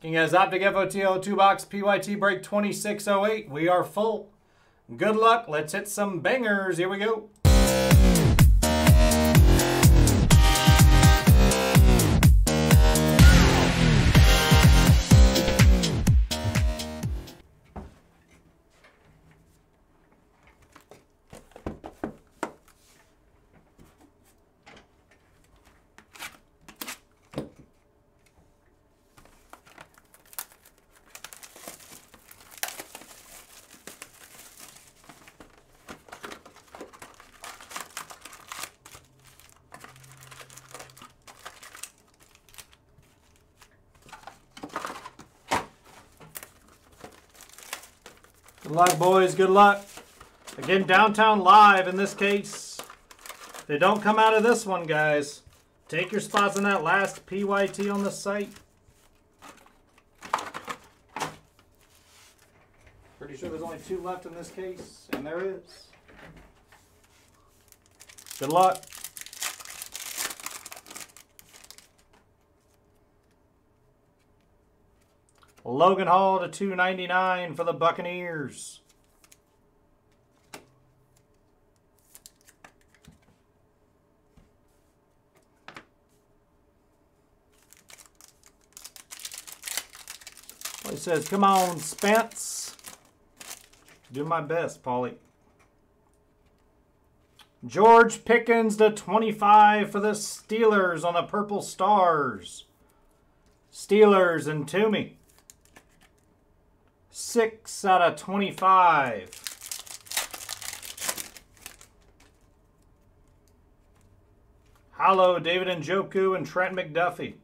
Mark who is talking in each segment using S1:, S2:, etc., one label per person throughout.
S1: King has Optic FOTL 2 box PYT break 2608. We are full. Good luck. Let's hit some bangers. Here we go. Good luck, boys. Good luck. Again, downtown live in this case. They don't come out of this one, guys. Take your spots on that last PYT on the site. Pretty sure there's only two left in this case, and there is. Good luck. Logan Hall to 299 for the Buccaneers. He says, come on, Spence. Do my best, Paulie. George Pickens to 25 for the Steelers on the Purple Stars. Steelers and Toomey. 6 out of 25. Hello, David and Njoku and Trent McDuffie.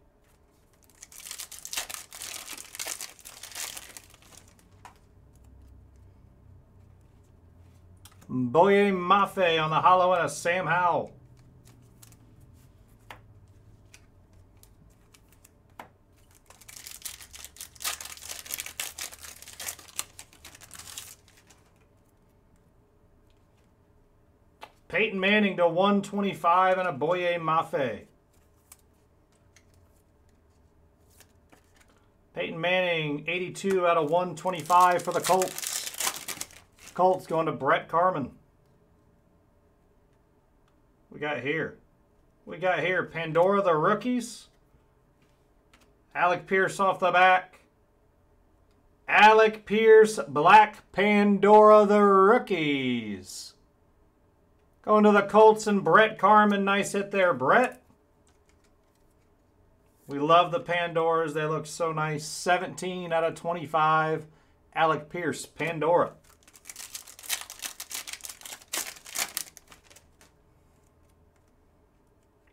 S1: Boye Mafe on the hollow and a Sam Howell. Peyton Manning to 125 and a Boye Mafe. Peyton Manning, 82 out of 125 for the Colts. Colts going to Brett Carman. We got here. We got here Pandora the rookies. Alec Pierce off the back. Alec Pierce, Black Pandora the rookies. Going to the Colts and Brett Carmen. Nice hit there, Brett. We love the Pandoras. They look so nice. 17 out of 25. Alec Pierce, Pandora.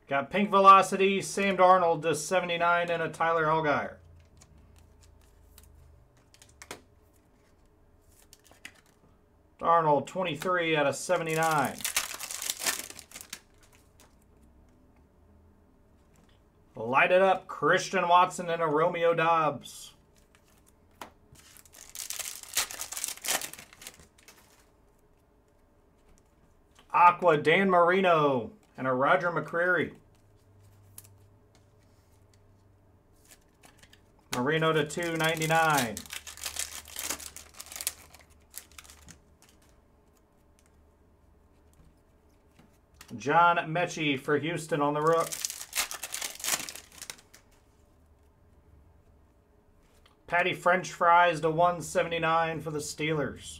S1: Got Pink Velocity, Sam Darnold to 79 and a Tyler Allgeier. Darnold, 23 out of 79. Light it up, Christian Watson and a Romeo Doubs. Aqua, Dan Marino, and a Roger McCreary. Marino to 299. John Metchie for Houston on the rook. Patty French fries to 179 for the Steelers.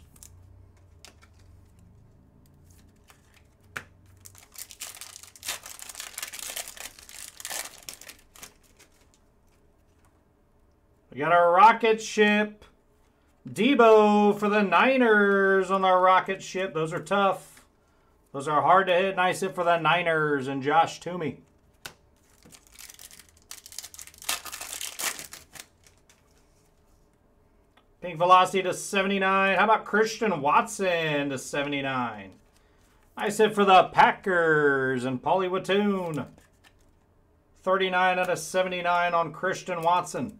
S1: We got our rocket ship. Deebo for the Niners on our rocket ship. Those are tough. Those are hard to hit. Nice hit for the Niners and Josh Toomey. Pink Velocity to 79. How about Christian Watson to 79? Nice hit for the Packers and Paulie Watoon. 39 out of 79 on Christian Watson.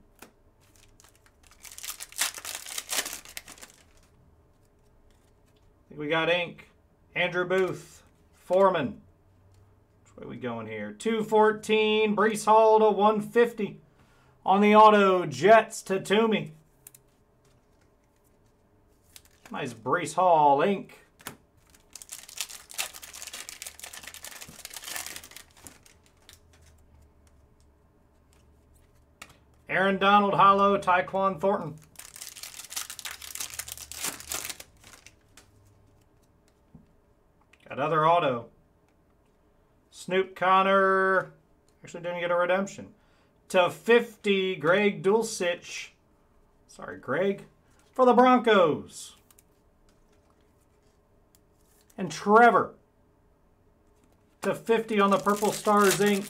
S1: we got ink. Andrew Booth. Foreman. Which way we going here? 214. Breece Hall to 150. On the auto, Jets to Toomey. Nice Breece Hall ink. Aaron Donald, Hollow, Tyquan Thornton. Got other auto. Snoop Conner. Actually didn't get a redemption. To 50, Greg Dulcich. Sorry, Greg. For the Broncos. And Trevor. To 50 on the Purple Stars ink.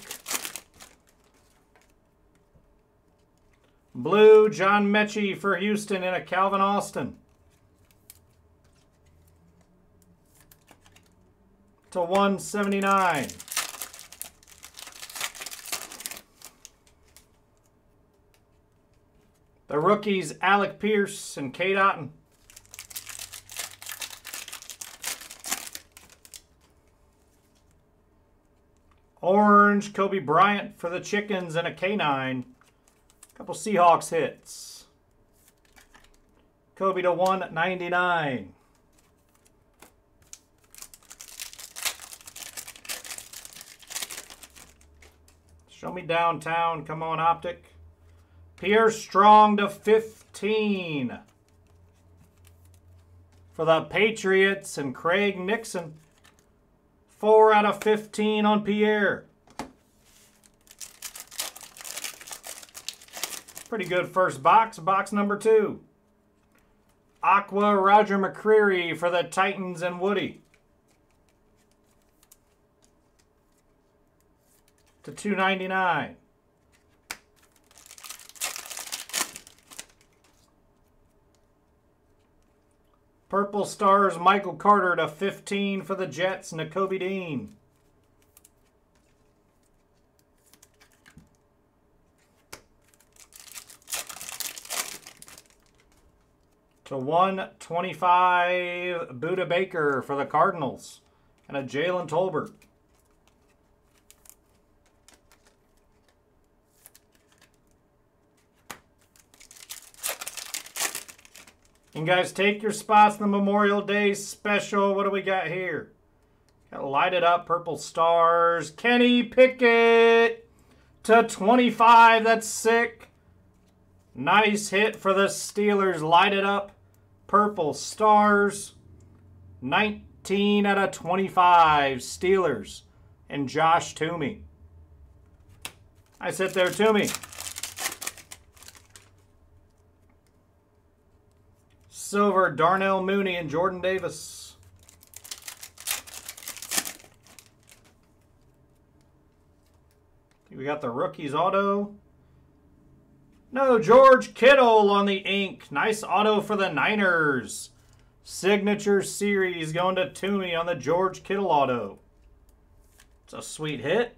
S1: Blue, John Metchie for Houston and a Calvin Austin. To 179. The rookies, Alec Pierce and Cade Otton. Orange, Coby Bryant for the Chickens and a K9. Couple Seahawks hits. Coby to 199. Show me downtown. Come on, Optic. Pierre Strong to 15. For the Patriots and Craig Nixon. 4 out of 15 on Pierre. Pretty good first box. Box number two. Aqua Roger McCreary for the Titans and Woody. To 299. Purple Stars Michael Carter to 15 for the Jets, Nakobe Dean. to 125 Budda Baker for the Cardinals and a Jalen Tolbert. And guys, take your spots in the Memorial Day special. What do we got here? Got lighted up purple stars. Kenny Pickett to 25. That's sick. Nice hit for the Steelers. Lighted up purple stars. 19 out of 25 Steelers and Josh Toomey. I sit there, Toomey. Silver, Darnell Mooney and Jordan Davis. We got the rookies auto. No, George Kittle on the ink. Nice auto for the Niners. Signature series going to Toomey on the George Kittle auto. It's a sweet hit.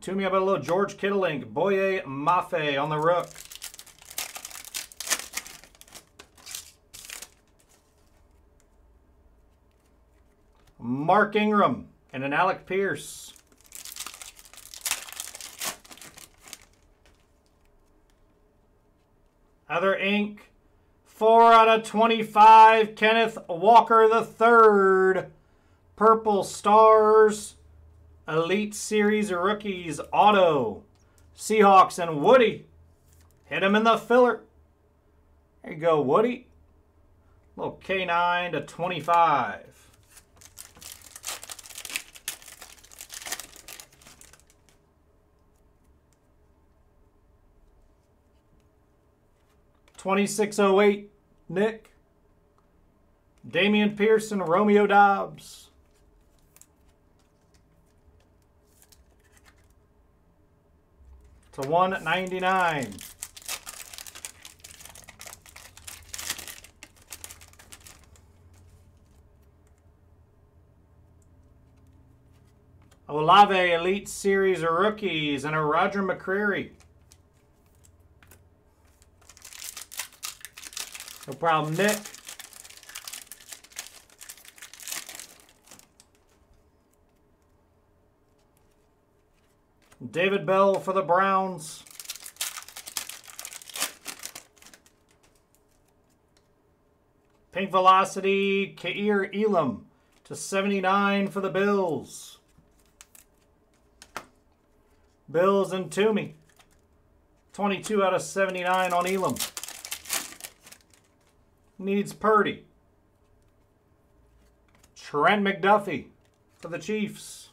S1: Toomey, about a little George Kittle ink. Boye Mafe on the rook. Mark Ingram and an Alec Pierce. Other ink. 4 out of 25. Kenneth Walker the third. Purple Stars. Elite Series Rookies Auto. Seahawks and Woody. Hit him in the filler. There you go, Woody. Little K9 to 25. 2608, Nick. Damian Pearson, Romeo Doubs. To 199. Olave Elite Series of rookies and a Roger McCreary. No problem, Nick. David Bell for the Browns. Pink Velocity, Kaiir Elam to 79 for the Bills. Bills and Toomey. 22 out of 79 on Elam. Needs Purdy. Trent McDuffie for the Chiefs.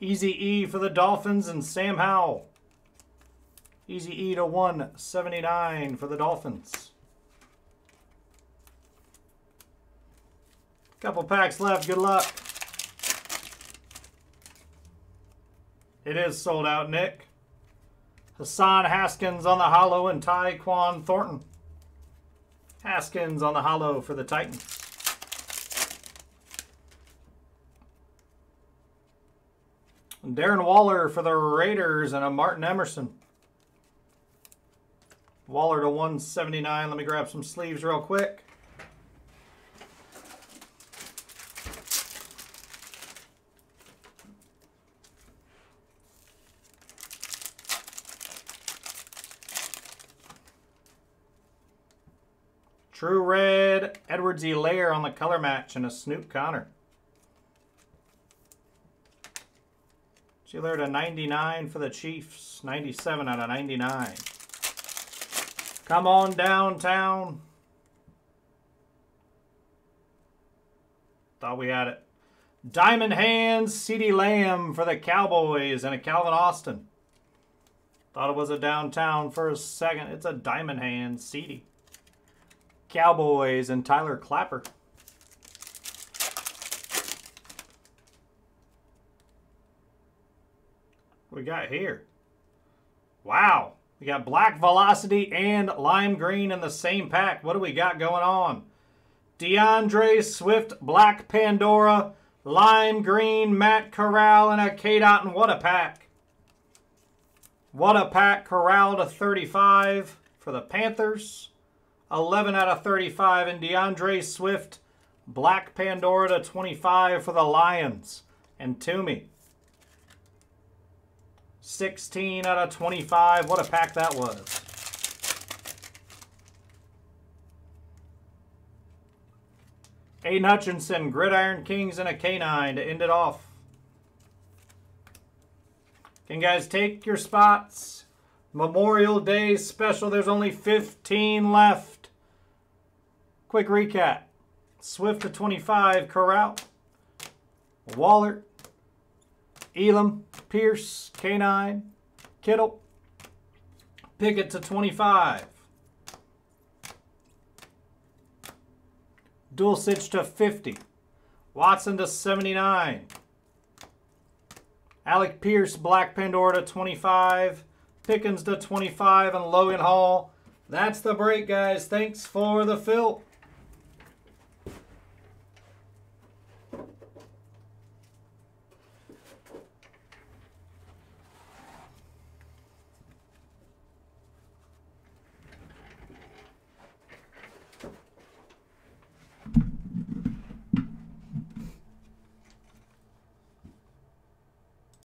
S1: Easy E for the Dolphins and Sam Howell. Easy E to 179 for the Dolphins. Couple packs left. Good luck. It is sold out, Nick. Hassan Haskins on the hollow and Tyquan Thornton. Haskins on the hollow for the Titans. Darren Waller for the Raiders and a Martin Emerson. Waller to 179. Let me grab some sleeves real quick. True Red, Edwards-Helaire on the color match, and a Snoop Conner. Helaire to 99 for the Chiefs. 97 out of 99. Come on downtown. Thought we had it. Diamond Hands, CeeDee Lamb for the Cowboys and a Calvin Austin. Thought it was a downtown for a second. It's a Diamond Hands, CeeDee. Cowboys and Tyler Clapper. we got here? Wow. We got Black Velocity and Lime Green in the same pack. What do we got going on? D'Andre Swift, Black Pandora, Lime Green, Matt Corral, and a K-Dot. And what a pack. What a pack. Corral to 35 for the Panthers. 11 out of 35. And D'Andre Swift, Black Pandora to 25 for the Lions. And Toomey. 16 out of 25. What a pack that was. Aidan Hutchinson, Gridiron Kings, and a K9 to end it off. Can guys take your spots? Memorial Day special. There's only 15 left. Quick recap. Swift to 25, Corral. Waller, Elam, Pierce, K9, Kittle, Pickett to 25. Dulcich to 50. Watson to 79. Alec Pierce, Black Pandora to 25. Pickens to 25 and Logan Hall. That's the break, guys. Thanks for the fill.